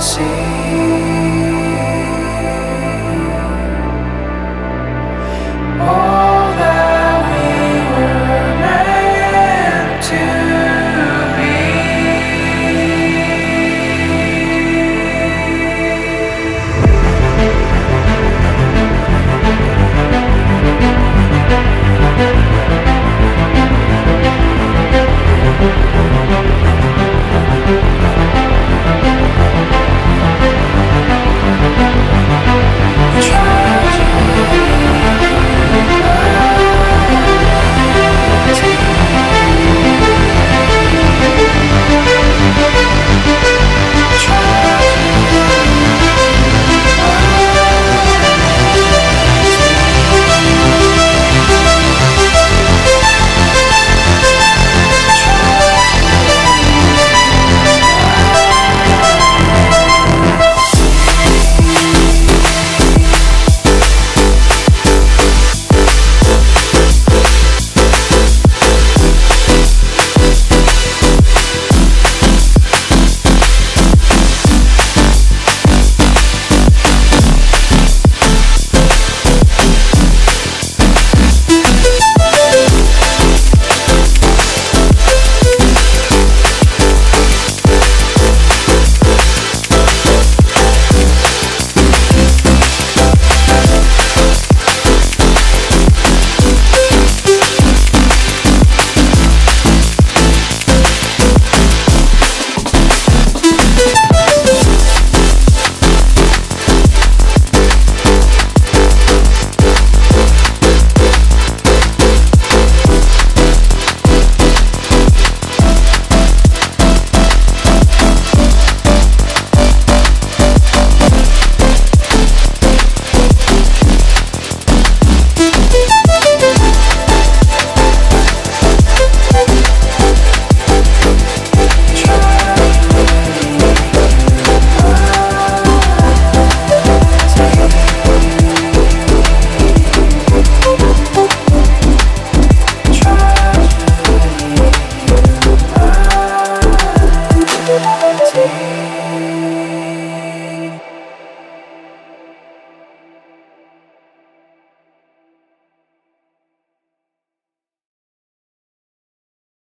see